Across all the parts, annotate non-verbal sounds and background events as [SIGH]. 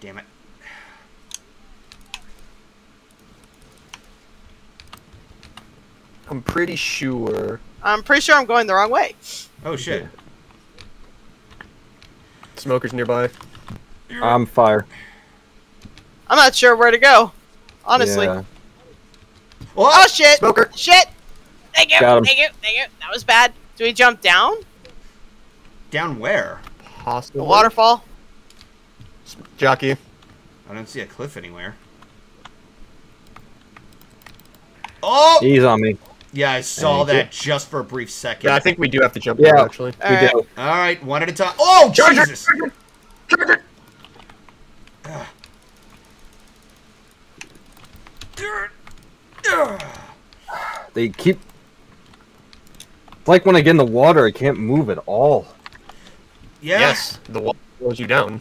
Damn it. I'm pretty sure. I'm pretty sure I'm going the wrong way. Oh shit. Smokers nearby. I'm fire. I'm not sure where to go. Honestly. Yeah. Oh, Oh shit! Smoker. Shit! Thank you! Got him. Thank you! Thank you! That was bad. Do we jump down? down where? Possible. The waterfall? Jockey. I don't see a cliff anywhere. Oh! He's on me. Yeah, I saw Thank you. that just for a brief second. Yeah, I think we do have to jump Yeah. there, actually. We Alright. do. All right, one at a time. Oh, Charger! Jesus! Ugh. Ugh. They keep. It's like when I get in the water, I can't move at all. Yeah. Yes, the wall slows you down.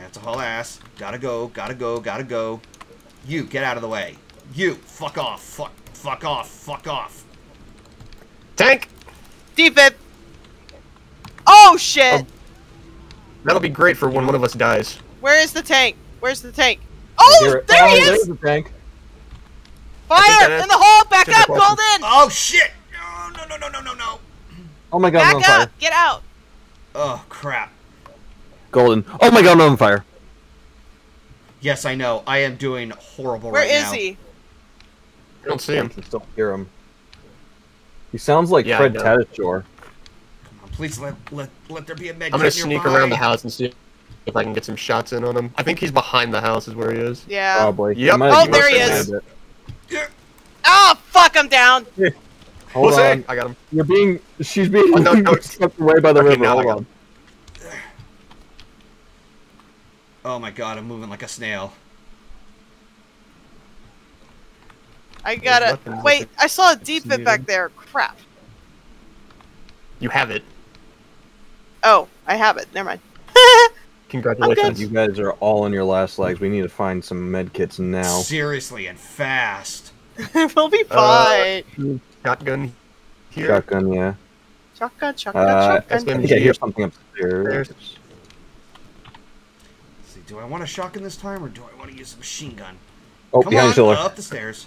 That's a haul ass. Gotta go, gotta go, gotta go. You, get out of the way. You, fuck off, fuck, fuck off, fuck off. Tank! Deep it! Oh shit! Oh. That'll be great for when one of us dies. Where is the tank? Where's the tank? Oh, Here- there oh, he there's is! the tank. Fire! In the hole! Back up, question. Golden! Oh, shit! No, no, no, no, no, no, no. Oh my god, I'm on Back fire. Get out! Oh, crap. Golden. Oh my god, I'm on fire. Yes, I know. I am doing horrible Where right is now. he? I don't see him. I him. can still hear him. He sounds like Yeah, Fred know. Tatasciore. Come on, please let, let, let there be a med I'm gonna sneak nearby. around the house and see if I can get some shots in on him. I think he's behind the house is where he is. Yeah. Probably. Yep. might Oh, have there he is. Yeah. [LAUGHS] Oh, fuck, I'm down! [LAUGHS] Hold Pussy! on. I got him. You're being. She's being Oh, no, no, it's- [LAUGHS] swept away by the Okay, river. Hold got on. him. Oh my god, I'm moving like a snail. I gotta. Wait, I saw a deep it's it back there. Crap. You have it. Oh, I have it. Never mind. [LAUGHS] Congratulations. You guys are all on your last legs. We need to find some med kits now. Seriously and fast. [LAUGHS] we'll be Uh, fine. Shotgun here. Shotgun, yeah. shotgun, shotgun, Uh, I shotgun. think I hear something upstairs. There's- Let's see, do I want a shotgun this time or do I want to use a machine gun? Oh, Come behind on, the pillar. up the stairs.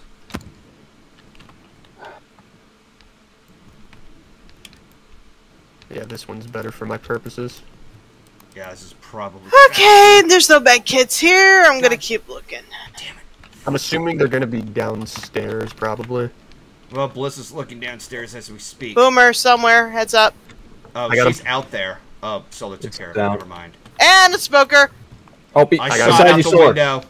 Yeah, this one's better for my purposes. Yeah, this is probably. Okay, there's no bad kids here. I'm gonna keep looking. Damn it. I'm assuming they're gonna be downstairs, probably. Well, Bliss is looking downstairs as we speak. Boomer somewhere. Heads up. Oh, I got she's out there. Oh, Solar took care of it. Never mind. And a smoker. Oh, be- I, I saw got it him. beside out you, the sword. window.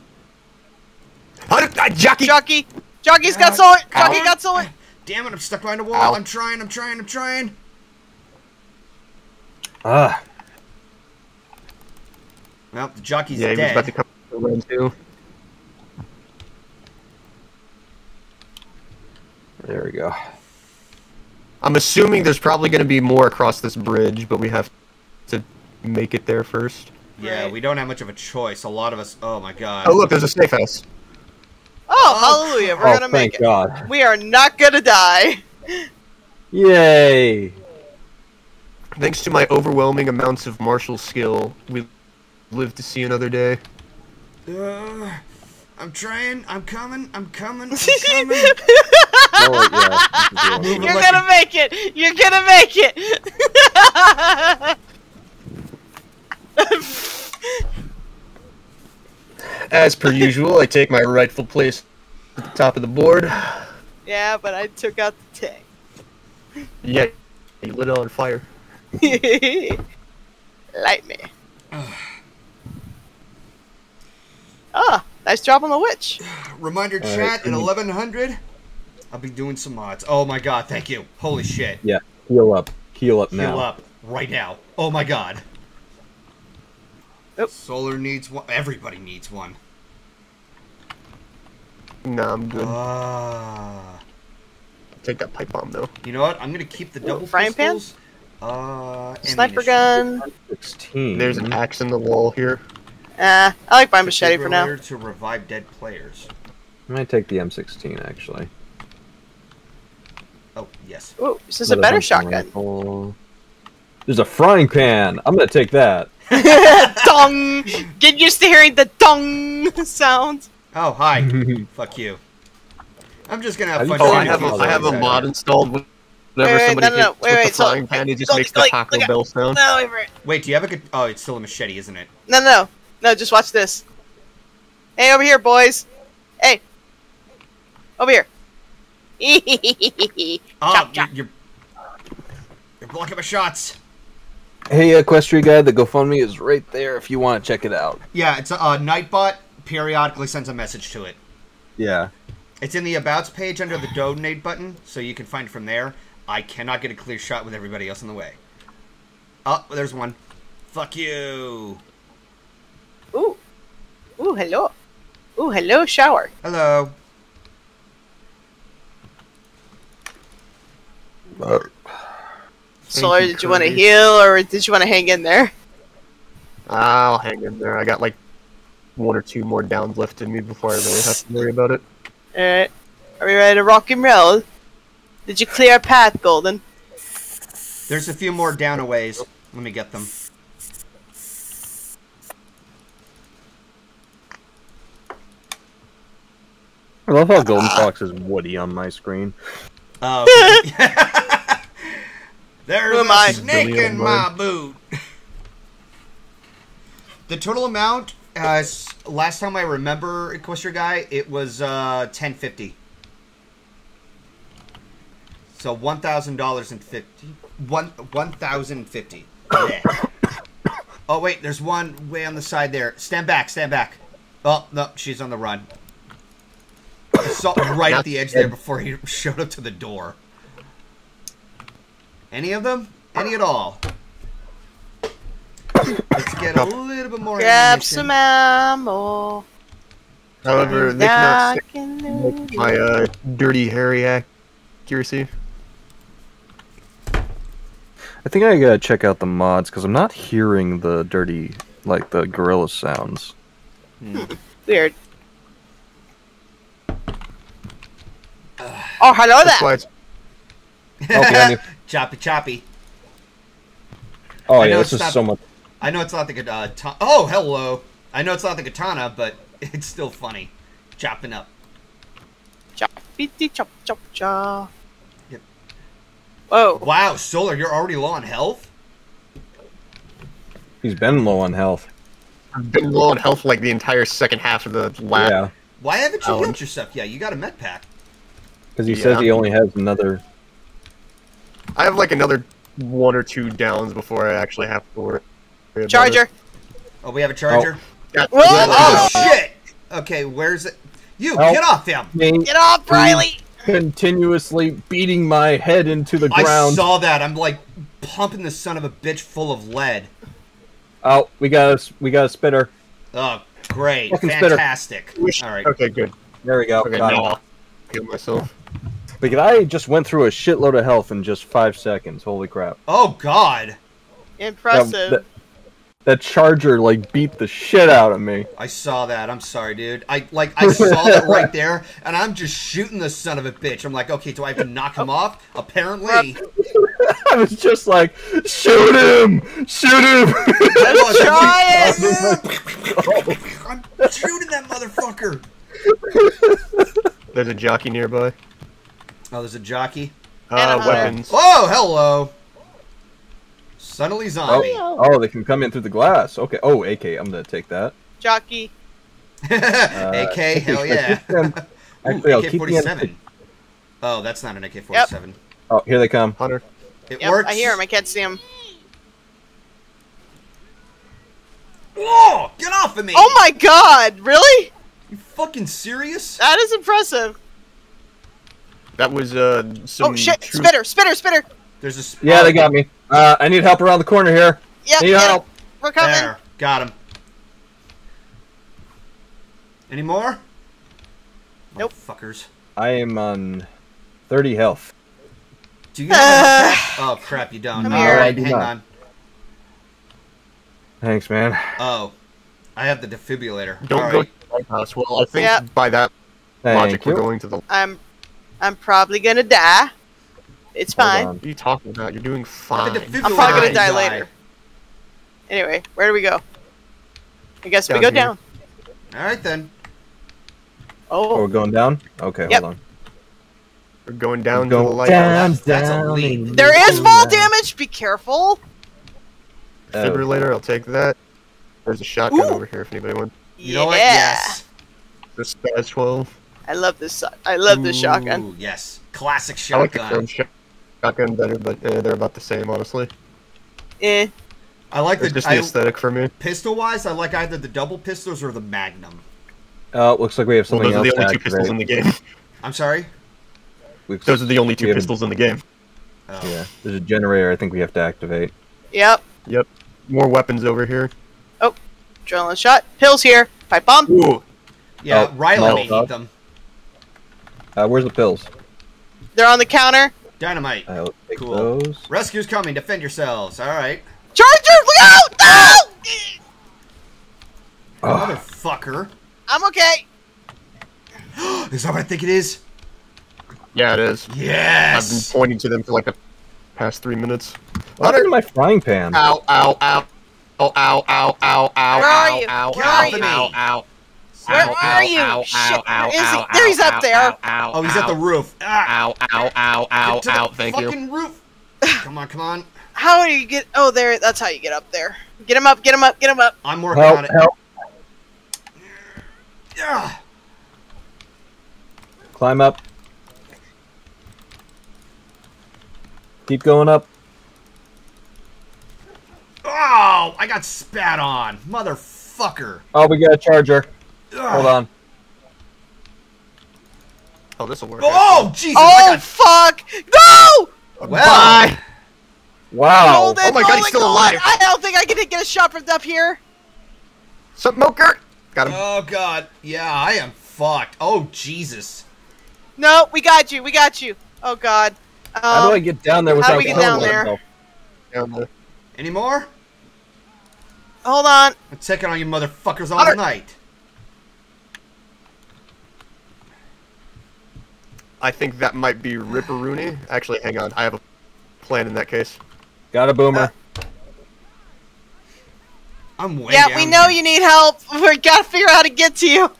Uh, jockey! Jockey. Jockey's got solar. Jockey Ow. got solar. Damn it, I'm stuck behind a wall. Ow. I'm trying, I'm trying, I'm trying. Ah, Well, the jockey's yeah, he was dead. about to come around too. there we go. I'm assuming there's probably gonna be more across this bridge, but we have to make it there first. Yeah, Right. we don't have much of a choice. A lot of us. Oh my god. Oh look, there's a safe house. Oh, Oh, hallelujah. We're oh, gonna make thank it. God. We are not gonna die. [LAUGHS] Yay! Thanks to my overwhelming amounts of martial skill, we live to see another day. Uh, I'm trying. I'm coming. I'm coming. I'm [LAUGHS] coming. Oh, yeah. this is [LAUGHS] the Moving You're like gonna make it. You're gonna make it. As per usual, I take my rightful place at the top of the board. yeah, but I took out the tank. Yeah, you lit it on fire. [LAUGHS] Light me. Ah, nice job on the witch. Reminder All right, chat at 1100. I'll be doing some mods. Oh my god, thank you. Holy shit. Yeah, heal up. Heal up now. Heal up right now. Oh my god. Oop. Solar needs one. Everybody needs one. Nah, I'm good. Ah. Take that pipe bomb though. you know what? I'm gonna keep the double frying pan? Uh, Sniper gun. 16. There's an axe in the wall here. Ah, I like my machete for now. Defibrillator to revive dead players. I might take the M16 actually. Oh yes. Oh, this is a better shotgun. rifle. There's a frying pan. I'm gonna take that. [LAUGHS] dong. Get used to hearing the dong sound. Oh, hi. [LAUGHS] Fuck you. I'm just gonna have Have fun Oh, I have a, have a mod installed. Whenever Wait, wait, somebody no, no, no, hits wait, with wait, the so- frying pan, it just makes the go- Taco go- Bell sound. No, wait for it. Wait, do you have a good? Oh, it's still a machete, isn't it? No, no, no. No, just watch this. Hey, over here, boys. Hey. Over here. Oh, chop, chop. You're, you're blocking my shots. Hey, Equestria guy, the GoFundMe is right there if you want to check it out. Yeah, it's a uh, Nightbot periodically sends a message to it. Yeah. It's in the Abouts page under the donate button, so you can find it from there. I cannot get a clear shot with everybody else in the way. Oh, there's one. Fuck you. Ooh. Ooh, hello. Ooh, hello, shower. Hello. So, you, did you want to heal or did you want to hang in there? I'll hang in there. I got like one or two more downs left in me before I really have to worry about it. Alright. Are we ready to rock and roll? Did you clear a path, Golden? There's a few more down a ways. Let me get them. I love how Golden ah. Fox is Woody on my screen. Oh. [LAUGHS] [LAUGHS] There's Who am a I? snake in my boot. the total amount, uh, last time I remember, Equestria Guy, it was uh, 1050 So one thousand dollars and fifty one one thousand fifty. Yeah. [COUGHS] oh wait, there's one way on the side there. Stand back, stand back. Oh no, she's on the run. I saw right at the edge there before he [LAUGHS] showed up to the door. Any of them? Any at all? Let's get a little bit more Grab ammunition. some ammo. However, they cannot in make my uh, dirty, hairy accuracy. I think I gotta check out the mods because I'm not hearing the dirty, like the gorilla sounds. Weird. Oh, hello That's there. why it's Oh, behind you. Choppy choppy. Oh I know yeah, it's this is not- so much. I know it's not the katana. Uh, oh, hello. I know it's not the katana, but [LAUGHS] it's still funny. Chopping up. Choppy, chop, chop, chop. Yep. Whoa. Wow, Solar, you're already low on health? He's been low on health. I've been low on health like the entire second half of the last. Yeah, Why haven't you Ouch. healed yourself? Yeah, you got a med pack. because he Yeah. says he only has another. I have like another one or two downs before I actually have to worry. about it. Charger. Oh, we have a charger? Oh, yeah. Whoa! Oh, shit! Okay, where's it? You, Help. get off him! Get off, Riley. Continuously beating my head into the ground. I saw that. I'm like pumping the son of a bitch full of lead. Oh, we got a we got a spitter. Oh, great. Fucking. Fantastic. Wish- All right. Okay, good. There we go. Okay, Got now. I'll heal myself. But I just went through a shitload of health in just five seconds. Holy crap! Oh, God. Impressive. That, that, that charger like beat the shit out of me. I saw that. I'm sorry, dude. I like I saw that [LAUGHS] right there, and I'm just shooting the son of a bitch. I'm like, okay, do I have to knock him off? Apparently. [LAUGHS] I was just like, shoot him, shoot him. Let's [LAUGHS] try it! I'm shooting that motherfucker. There's a jockey nearby. Oh, there's a jockey. Uh, weapons. Oh, hello. Suddenly zombie. oh, they can come in through the glass. Okay. Oh, AK. I'm gonna take that. Jockey. [LAUGHS] AK, hell [LAUGHS] yeah. Ooh, Actually, I'll keep the AK-47. Oh, that's not an AK-47. Oh, here they come. Hunter. It Yep, works. I hear him. I can't see him. Whoa! Get off of me! Oh my god! Really? You fucking serious? That is impressive. That was uh some oh shit! troop- Spitter! Spitter! Spitter! There's a. sp- Yeah, they got me. Uh, I need help around the corner here. Yep. Need yep. help. We're coming. There, got him. Any more? Nope. Fuckers. I am on 30 health. Do you have [SIGHS] Oh crap! You don't. Come All here. right, I do hang not. on. Thanks, man. Oh, I have the defibrillator. Don't All go right. to the lighthouse. Well, I think Yep. by that logic, Thank we're going to the. I'm, I'm probably gonna die. It's Hold fine. on. are you talking about? You're doing fine. have the I'm probably gonna defibrillator. die later. Anyway, where do we go? I guess we go here. down. All right then. Oh, Oh, we're going down? Okay, Yep. hold on. We're going down Go to the lighthouse. That's a lead. there is fall damage. Be careful. Oh. Defibrillator, I'll take that. There's a shotgun Ooh. over here if anybody wants. You know what? Yeah. Yes. This SPAS 12. I love this. I love this shotgun. Yes. Classic I like the shotgun. chrome shot- shotgun better, but uh, they're about the same, honestly. Eh. I like It's the just the I, aesthetic for me. pistol wise. I like either the double pistols or the Magnum. Oh, looks like we have Well, something those are else the only two pistols in the game. I'm sorry. We've- Those are the only two haven't- pistols in the game. Oh. Yeah, there's a generator I think we have to activate. Yep. Yep. More weapons over here. Oh, adrenaline shot. Pills here. Pipe bomb. Ooh. Yeah, Oh, Riley no. may need them. Uh, where's the pills? They're on the counter. Dynamite. I'll take Cool. those. Rescue's coming. Defend yourselves. All right. Charger, look out! No! Oh, Motherfucker. I'm okay. [GASPS] is that what I think it is? Yeah, it is. Yes. I've been pointing to them for like the past three minutes. what happened to my frying pan? Ow, ow, ow. Oh, ow, ow, ow, ow, Where are you? ow, Where ow, are ow, you? ow, ow. Where Ow, are ow, you? ow, Shit, ow, ow, is he? ow, There he's ow, up there. Ow, Oh, he's at the roof. Ah. Ow, ow, ow, ow, Get to ow, the thank you. fucking roof. Come on, come on. How do you get? Oh, there. That's how you get up there. Get him up. Get him up. Get him up. I'm working on it. help. Yeah. Climb up. Keep going up. Oh, I got spat on. Motherfucker. Oh, we got a charger. Ugh. Hold on. Oh, this'll work. Oh, Jesus. Oh I fuck! No! Well. Bye. Wow. Golden, Oh my God, he's still golden. alive. I don't think I can get a shot from up here. Smoker! Got him. Oh, God. Yeah, I am fucked. Oh, Jesus. No, we got you. We got you. Oh god. Um, How do I get down there how do without we get killing down there? myself? Down there. Any more? hold on. I'm taking on you motherfuckers all Hunter. night. I think that might be Ripperoonie. Actually, hang on. I have a plan in that case. Got a boomer. I'm way yeah, down we know here. you need help. [LAUGHS] We gotta figure out how to get to you.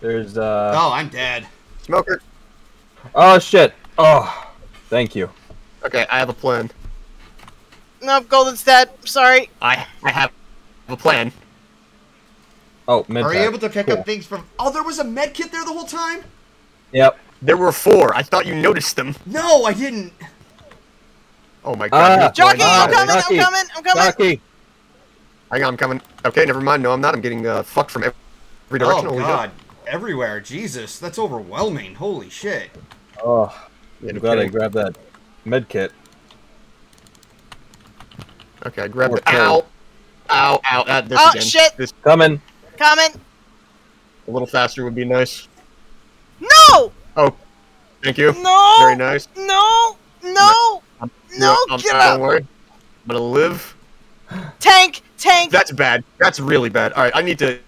There's uh. Oh, I'm dead. Smoker. Oh shit. Oh, thank you. Okay, I have a plan. Nope, Golden's dead. Sorry. I I have a plan. Oh, mid Are you able to pick cool. up things from... Oh, there was a med kit there the whole time? Yep. There were four. I thought you noticed them. No, I didn't. Oh my god. you're Jockey, blind. I'm coming. Jockey. I'm coming. I'm coming. Jockey. Hang on, I'm coming. Okay, never mind. No, I'm not. I'm getting uh, fucked from every direction. Oh, God. Everywhere. Jesus, that's overwhelming. Holy shit. Oh. Yeah, I'm no glad I grabbed that med kit. Okay, I grabbed it. Ow. Ow, ow. Uh, this Oh, again. shit. This Coming. Coming. a little faster would be nice. No! Oh, thank you. No! Very nice. No! No! I'm- No, I'm- get Don't up! worry. I'm gonna live. Tank! Tank! That's bad. That's really bad. All right, I need to.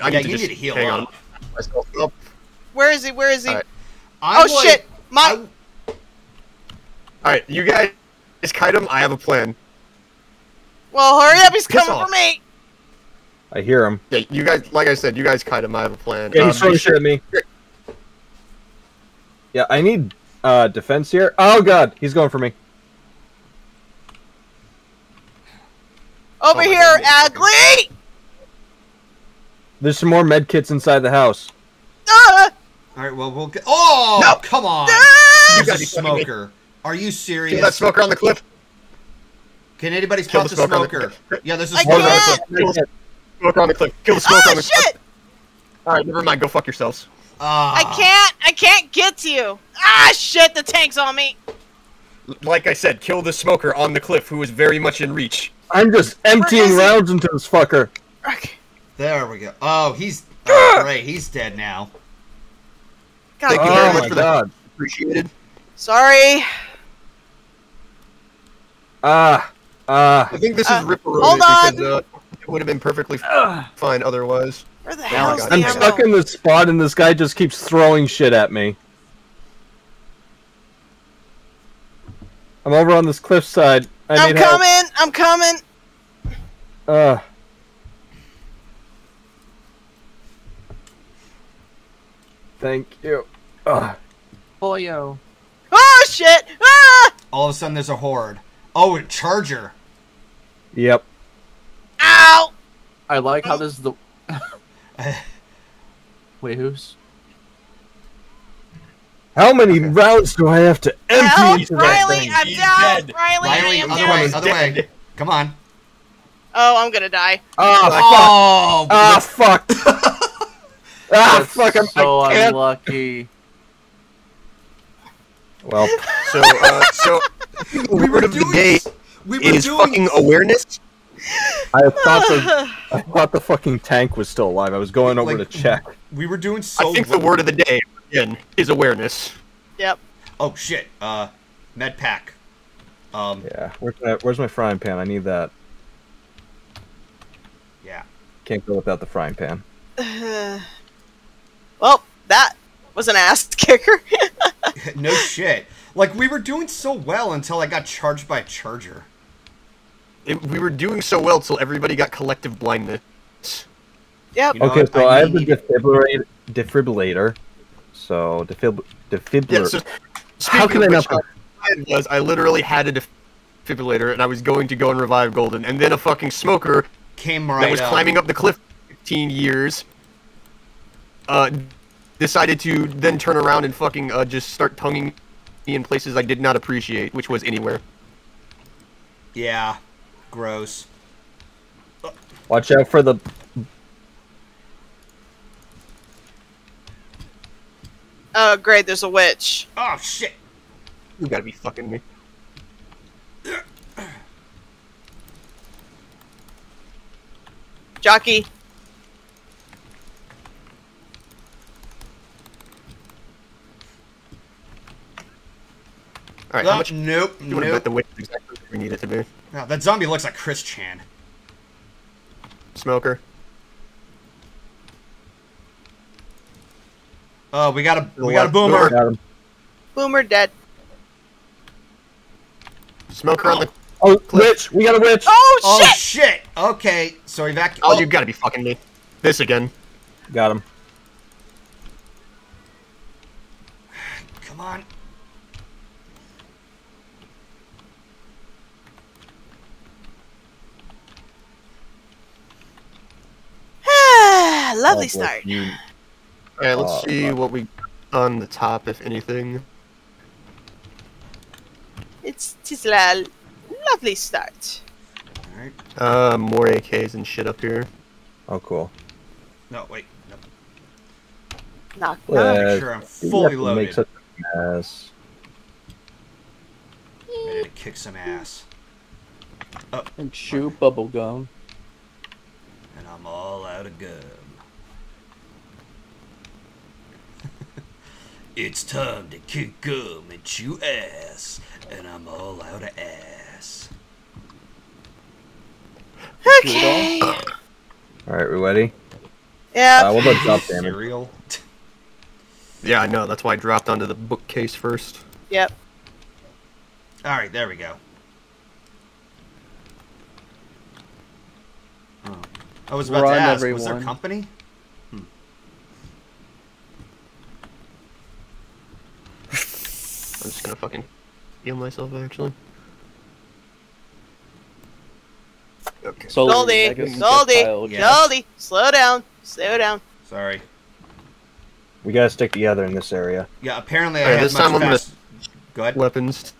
I Yeah, need to you just need to heal hang up. on. Myself up. Where is he? Where is he? Alright. I'm oh like- shit! My. All right, you guys It's him. I have a plan. Well, hurry up! He's Piss coming off. for me. I hear him. Yeah, you guys. Like I said, you guys kind of I have a plan. Yeah, Um, he's throwing shit at me. Yeah, I need uh defense here. Oh god, he's going for me. Over Oh here, God. Agly! There's some more med kits inside the house. Ah! All right, well, we'll get... Oh, No. come on. Ah! You There's gotta a be kidding me. smoker. Are you Kill that serious? smoker on the cliff. Can anybody Kill spot the the smoker on the smoker? cliff. Yeah, there's a I smoker. Can't. Kill the smoker on the cliff. Kill the smoker Oh on the cliff. All right, never mind. Go fuck yourselves. Ah. I can't! I can't get to you! Ah shit! The tank's on me! Like I said, kill the smoker on the cliff who is very much in reach. I'm just emptying rounds into this fucker. Okay. There we go. Oh, he's... Oh, great. He's dead now. God, Thank you oh very damn much my it. for that. god. Appreciated. Sorry. Ah. Ah. I think this Uh, is Ripperoni hold on. because uh, it would have been perfectly fine otherwise. Where the Now I hell's got the I'm ammo? stuck in this spot and this guy just keeps throwing shit at me. I'm over on this cliffside. I I'm need help. coming. I'm coming. Uh. Thank you. Uh, Boyo. Oh shit! Ah! All of a sudden, there's a horde. Oh, a charger. yep. Ow! I like how this is the. [LAUGHS] Wait, who's? How many rounds do I have to empty Help, into that Riley! thing? I'm He's down. dead. Riley, I am other down. way, other way. Come on. Oh, I'm gonna die. Ah, Oh, fuck! Ah, [LAUGHS] fuck! ah, That's fuck! I'm, so I can't. unlucky. Well, So, uh, so [LAUGHS] we were word of the doing. day we were is doing. fucking awareness. I thought the [SIGHS] I thought the fucking tank was still alive. I was going over Like- to check. we were doing so. I think the word of the day again is awareness. Yep. Oh shit. Uh, med pack. Um. Yeah. Where's my, where's my frying pan? I need that. Yeah. Can't go without the frying pan. [SIGHS] well, that was an ass [LAUGHS] kicker. [LAUGHS] no shit. Like we were doing so well until I got charged by a charger. It, we were doing so well till everybody got collective blindness. yep. You know okay, so I, have the defibrillator. Defibrillator. So defib defibrillator. Yeah, so How can I not? was I literally had a defibrillator and I was going to go and revive Golden, and then a fucking smoker Came right that was up. climbing up the cliff 15 years uh, decided to then turn around and fucking uh, just start tonguing me in places I did not appreciate, which was anywhere. Yeah. Gross. Watch out for the. Oh, great. There's a witch. Oh shit. You gotta be fucking me. Jockey. Alright, Oh, how much nope. you would have bet Nope. the weight is exactly where we need it to be? No, that zombie looks like Chris Chan. Smoker. Oh, we got a we got a boomer. Got. Boomer dead. Smoker on the. Oh, oh witch! We got a witch. Oh, Oh shit! shit. Okay, so evac. Oh, oh. you gotta be fucking me. This again. Got him. Come on. Lovely Oh, start. You, Alright, let's Oh, see fuck. what we on the top, if anything. It's it's a lovely start. All right. Uh, more AKs and shit up here. oh, cool. No, wait. No. Knock. Yeah. Make Uh, sure I'm You fully have to loaded. Make such a mess. Ready to kick some ass. And chew bubblegum. And I'm all out of gum. It's time to kick gum and chew ass. And I'm all out of ass. Okay. All right, we're ready? Yeah. Uh, what about drop damage? Cereal. Yeah, I know. That's why I dropped onto the bookcase first. Yep. All right, there we go. Oh. I was about Run, to ask, was there company? I'm just gonna fucking heal myself, actually. Okay. So Goldie, I guess Goldie, child. Yeah. Goldie, slow down, slow down. Sorry. We gotta stick together in this area. Yeah, apparently I Alright, had this much time I'm gonna- Go ahead. Weapons.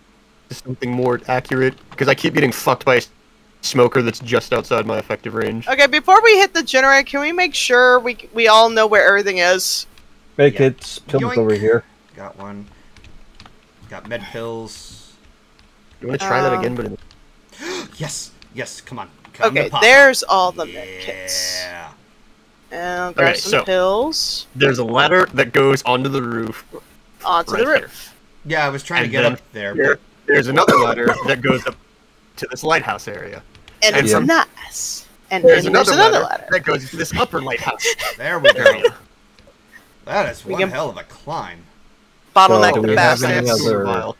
Just something more accurate, because I keep getting fucked by a smoker that's just outside my effective range. Okay, before we hit the generator, can we make sure we we all know where everything is? Make Yeah. it pills over here. Got one. Got med pills. You want to try that Uh, again, but in [GASPS] Yes, yes, come on. Come Okay, there's all the med kits. Yeah. And I'll grab Okay, some so- pills there's a ladder that goes onto the roof. onto Right the here. roof. Yeah, I was trying to get then up there. There, there's another ladder that goes up to this lighthouse area. And, And it's some- nice. And, There's and there's another, another ladder, ladder. that goes to this upper lighthouse There we go. [LAUGHS] that is We one can- hell of a climb. Bottleneck So, the do we have bastard. any other- super vile.